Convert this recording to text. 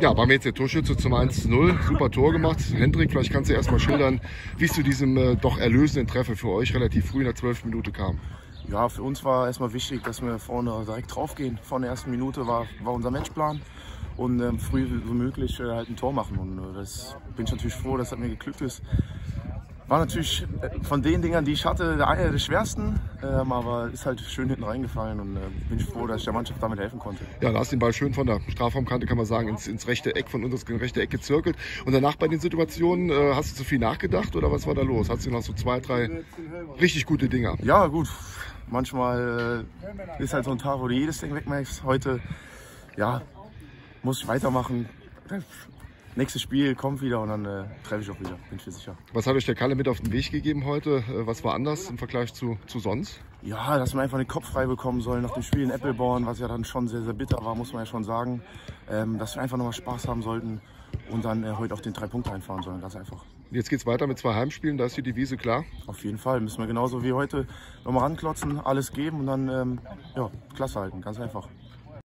Ja, war mir jetzt der Torschütze zum 1-0. Super Tor gemacht. Hendrik, vielleicht kannst du erst mal schildern, wie es zu diesem äh, doch erlösenden Treffer für euch relativ früh in der 12. Minute kam. Ja, für uns war erstmal wichtig, dass wir vorne direkt draufgehen. Von der ersten Minute war, war unser Matchplan und ähm, früh wie möglich äh, halt ein Tor machen. Und äh, das bin ich natürlich froh, dass das mir geglückt ist. War natürlich äh, von den Dingern, die ich hatte, der einer der schwersten, ähm, aber ist halt schön hinten reingefallen und äh, bin ich froh, dass ich der Mannschaft damit helfen konnte. Ja, da hast den Ball schön von der Strafraumkante, kann man sagen, ins, ins rechte Eck von uns, ins rechte Eck gezirkelt. Und danach bei den Situationen, äh, hast du zu viel nachgedacht oder was war da los? Hast du noch so zwei, drei richtig gute Dinger? Ja, gut. Manchmal äh, ist halt so ein Tag, wo du jedes Ding wegmachst. Heute, ja, muss ich weitermachen. Nächstes Spiel kommt wieder und dann äh, treffe ich auch wieder, bin ich mir sicher. Was hat euch der Kalle mit auf den Weg gegeben heute? Äh, was war anders im Vergleich zu, zu sonst? Ja, dass wir einfach den Kopf frei bekommen sollen nach dem Spiel in Appleborn, was ja dann schon sehr, sehr bitter war, muss man ja schon sagen. Ähm, dass wir einfach nochmal Spaß haben sollten und dann äh, heute auch den drei Punkte einfahren sollen, ganz einfach. Jetzt geht es weiter mit zwei Heimspielen, da ist die Devise klar? Auf jeden Fall, müssen wir genauso wie heute nochmal ranklotzen, alles geben und dann ähm, ja, klasse halten, ganz einfach.